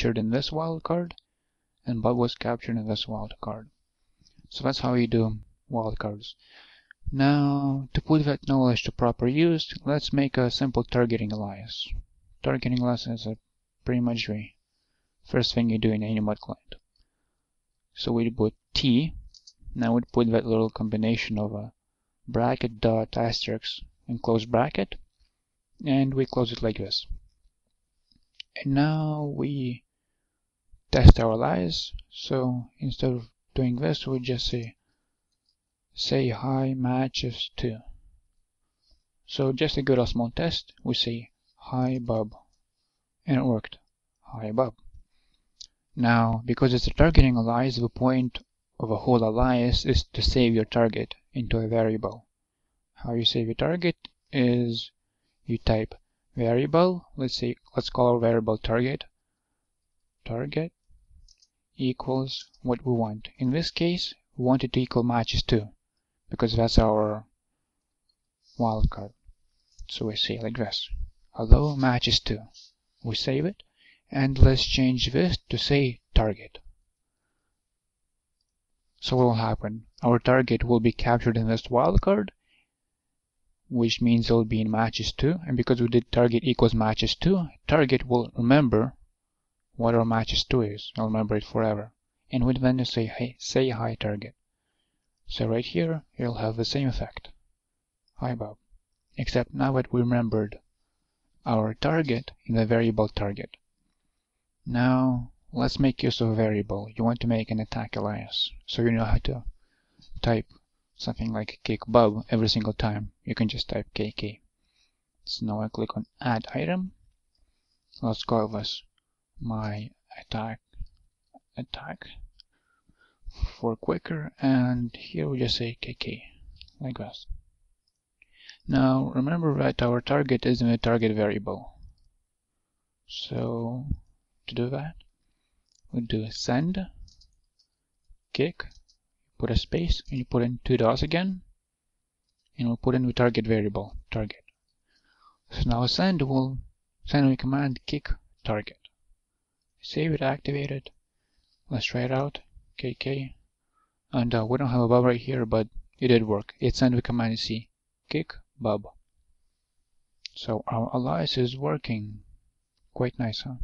captured in this wildcard, and Bob was captured in this wildcard. So that's how you do wildcards. Now, to put that knowledge to proper use, let's make a simple targeting alias. Targeting alias is a pretty much the first thing you do in any MUD client. So we put T, now we put that little combination of a bracket dot asterisk and close bracket, and we close it like this. And now we test our alias. So instead of doing this, we just say say hi matches to. So just to go a small test, we say hi Bob, and it worked. Hi Bob. Now, because it's a targeting alias, the point of a whole alias is to save your target into a variable. How you save your target is you type variable, let's say, let's call our variable target, target equals what we want. In this case, we want it to equal matches 2 because that's our wildcard. So we say like this, hello matches 2. We save it, and let's change this to say target. So what will happen? Our target will be captured in this wildcard, which means it will be in matches 2 and because we did target equals matches 2 target will remember what our matches to is. I'll remember it forever. And we you say hey, say hi target. So right here, it'll have the same effect. Hi Bob. Except now that we remembered our target in the variable target. Now, let's make use of a variable. You want to make an attack alias, so you know how to type something like kick Bob every single time. You can just type kk. So now I click on add item. Let's call this my attack attack for quicker and here we just say kk like this. Now remember that our target is in the target variable. So to do that, we do send kick, put a space, and you put in two dots again, and we'll put in the target variable target. So now send will send a command kick target. Save it, activate it. Let's try it out. KK. And uh, we don't have a Bob right here, but it did work. It sent the command C. Kick Bob. So our alias is working. Quite nice, huh?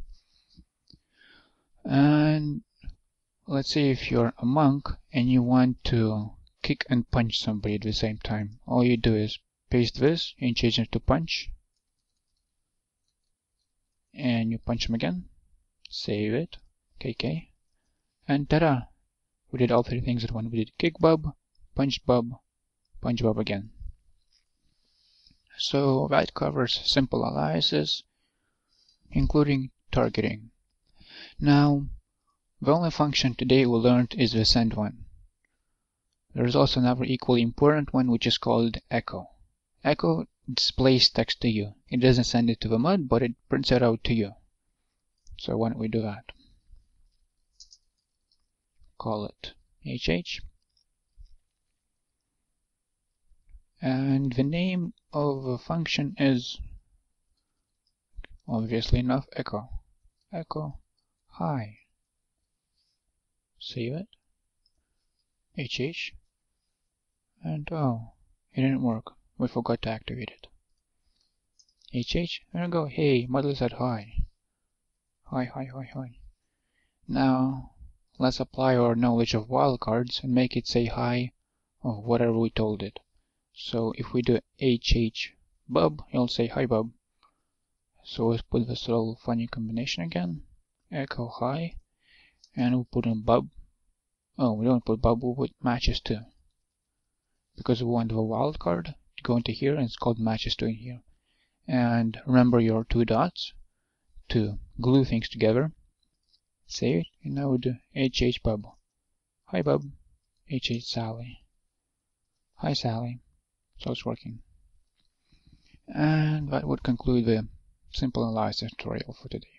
And let's say if you're a monk and you want to kick and punch somebody at the same time. All you do is paste this and change it to punch. And you punch him again. Save it. KK. And ta-da! We did all three things at once. We did kick Bob, punch Bob, punch Bob again. So that covers simple aliases, including targeting. Now, the only function today we learned is the send one. There is also another equally important one which is called echo. Echo displays text to you. It doesn't send it to the MUD, but it prints it out to you. So why don't we do that? Call it HH. And the name of the function is, obviously enough, echo. Echo Hi. Save it. HH. And oh, it didn't work. We forgot to activate it. HH. We go. Hey, mother said hi. Hi, hi, hi, hi. Now, let's apply our knowledge of wildcards and make it say hi or whatever we told it. So if we do HH Bub, it'll say hi Bub. So let's put this little funny combination again echo hi and we'll put in Bob. Oh, we don't put Bob, we'll put matches to. Because we want the wildcard to go into here and it's called matches to in here. And remember your two dots to glue things together. Save it, and now we do HH Bob. Hi Bob. HH Sally. Hi Sally. So it's working. And that would conclude the simple alias tutorial for today.